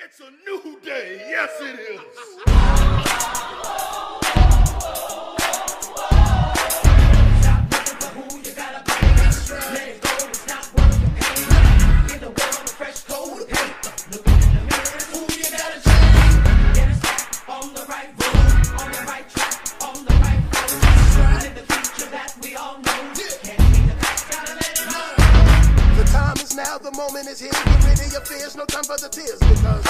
It's a new day. Yes, it is. Now, the moment is here. Get rid of your fears, no time for the tears. Because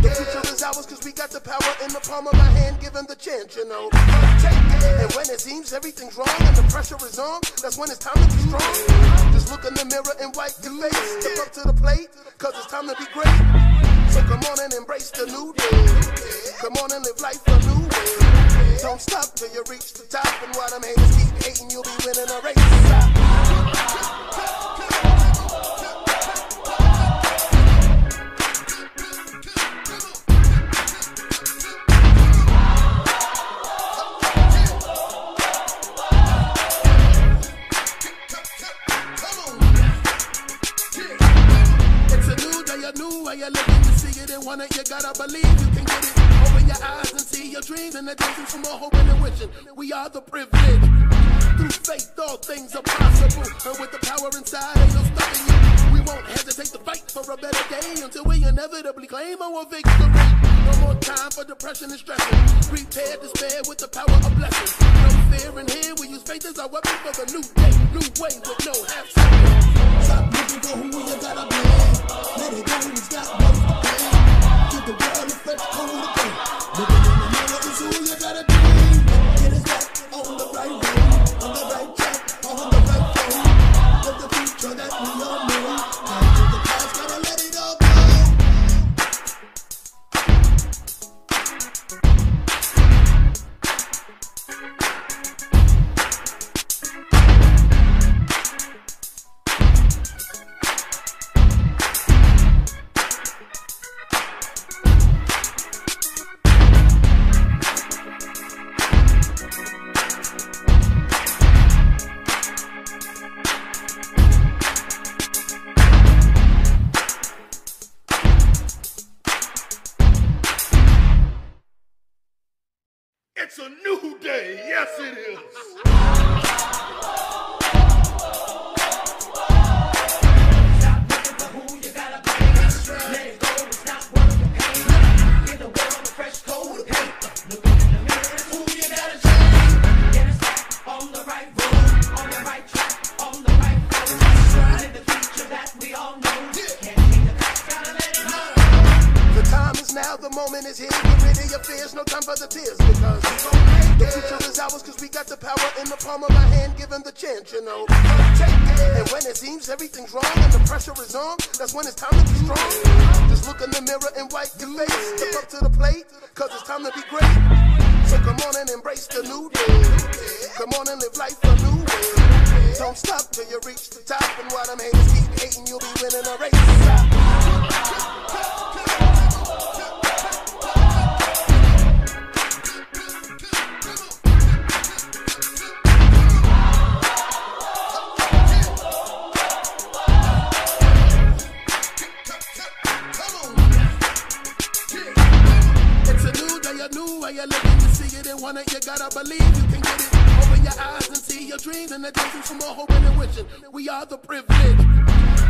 the future is ours, cause we got the power in the palm of our hand, given the chance, you know. And when it seems everything's wrong and the pressure is on, that's when it's time to be strong. Just look in the mirror and wipe your face. Step up to the plate, cause it's time to be great. So come on and embrace the new day. Come on and live life a new way. Don't stop till you reach the top, and while them haters keep hating, you'll be winning a race. It's day, a new way of living. You see it and want it, you gotta believe you can get it. Open your eyes and see your dreams and the dancing for more hoping and wishing. We are the privileged. Through faith, all things are possible. And with the power inside, ain't no stopping you. We won't hesitate to fight for a better day until we inevitably claim our victory. No more time for depression and stressing. Prepare despair with the power of blessing. No fear in here, we use faith as our weapon for the new day, new way with no half. Stop looking for you A new day. Yes, it is. Now, the moment is here. Get rid of your fears, no time for the tears. Because we gon' take the future is ours, cause we got the power in the palm of our hand, given the chance, you know. Take it. And when it seems everything's wrong and the pressure is on, that's when it's time to be strong. Just look in the mirror and wipe your face. Step up to the plate, cause it's time to be great. So come on and embrace the new day. Come on and live life a new way. Don't stop till you reach the top, and while them haters keep hating, you'll be winning a race. Day, a new way living. You see it and want it, you gotta believe you can get it. Open your eyes and see your dreams and the dancing for more hoping and wishing. We are the privileged.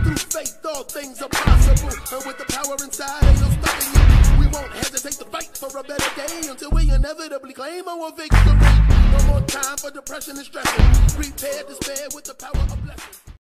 Through faith, all things are possible. And with the power inside, ain't no stopping you. We won't hesitate to fight for a better day until we inevitably claim our victory. No more time for depression and stressing. Prepare despair with the power of blessing.